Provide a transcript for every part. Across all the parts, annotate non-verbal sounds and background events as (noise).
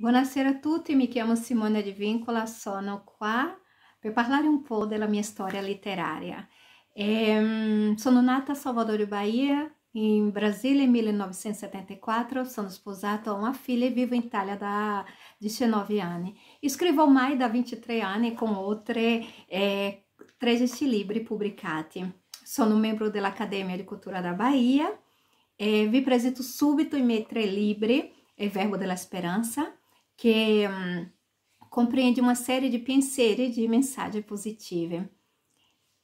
Buonasera a tutti, mi chiamo Simone Di Vincola, sono qua per parlare un po' della mia storia letteraria. E, sono nata a Salvador Bahia, in Brasile nel 1974, sono sposata, ho una figlia e vivo in Italia da 19 anni. Scrivo ormai da 23 anni con oltre eh, 13 libri pubblicati. Sono membro dell'Accademia di Cultura da Bahia e vi presento subito i miei tre libri, Il Verbo della Speranza, che um, compreende uma série de pensieri e de mensagens positive.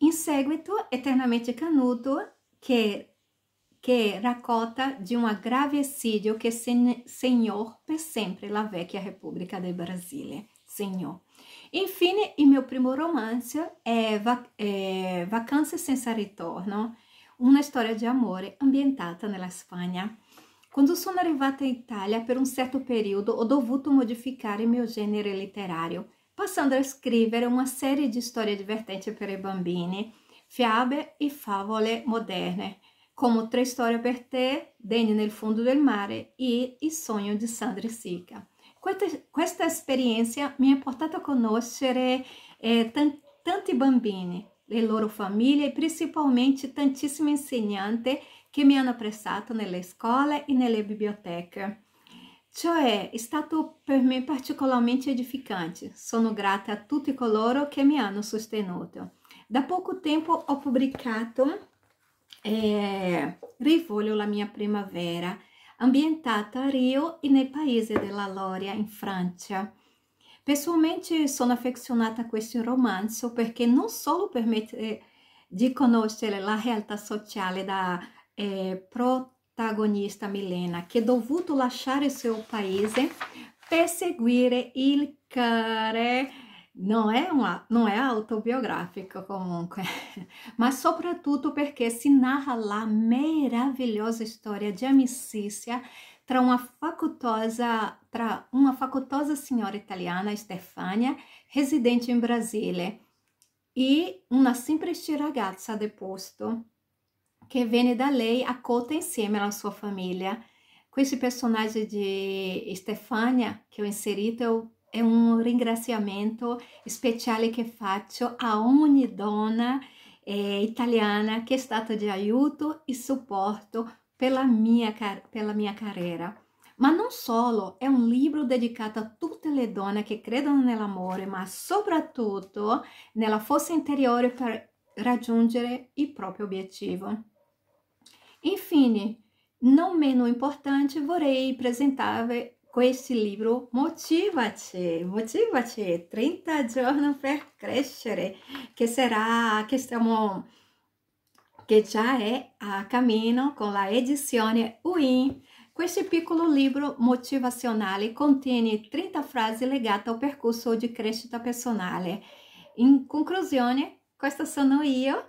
Em seguito, Eternamente Canudo, che, che racconta di un grave eccidio che segnou per sempre la vecchia Repubblica del Brasile. Segnou. Infine, il mio primo romanzo è, Va è Vacanze senza ritorno, una storia di amore ambientata nella Spagna. Quando sono arrivata in Italia per un certo periodo ho dovuto modificare il mio genere letterario, passando a scrivere una serie di storie divertenti per i bambini, fiabe e favole moderne, come Tre storie per te, Degni nel fondo del mare e Il sogno di Sandra Sica. Questa, questa esperienza mi ha portato a conoscere eh, tanti bambini, le loro famiglie e principalmente tantissimi insegnanti che mi hanno apprezzato nelle scuole e nelle biblioteche. Cioè, è stato per me particolarmente edificante. Sono grata a tutti coloro che mi hanno sostenuto. Da poco tempo ho pubblicato eh, Rivoglio la mia primavera, ambientata a Rio e nel paese della Loria, in Francia. Pessoalmente sono affezionata a questo romanzo perché non solo permette di conoscere la realtà sociale da eh, protagonista Milena, che dovuto lasciare il suo paese per seguire il care non è, una, non è autobiografico comunque, (laughs) ma soprattutto perché si narra la meravigliosa storia di amicizia tra uma facoltosa, tra uma facoltosa senhora italiana, Stefania, residente in Brasile, e una semplice ragazza de posto che venne da lei accolta insieme alla sua famiglia. Questo personaggio di Stefania che ho inserito è un ringraziamento speciale che faccio a ogni donna eh, italiana che è stata di aiuto e supporto per la mia, per la mia carriera. Ma non solo, è un libro dedicato a tutte le donne che credono nell'amore, ma soprattutto nella forza interiore per raggiungere il proprio obiettivo. Infine, non meno importante, vorrei presentarvi questo libro Motivati, Motivati, 30 giorni per crescere, che sarà, che stiamo, che già è a cammino con la edizione UIN. Questo piccolo libro motivazionale contiene 30 frasi legate al percorso di crescita personale. In conclusione, questa sono io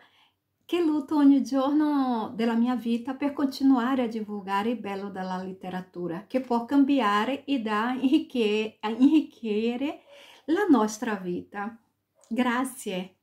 che luto ogni giorno della mia vita per continuare a divulgare il bello della letteratura, che può cambiare e da enriquecer, enriquecer la nostra vita. Grazie.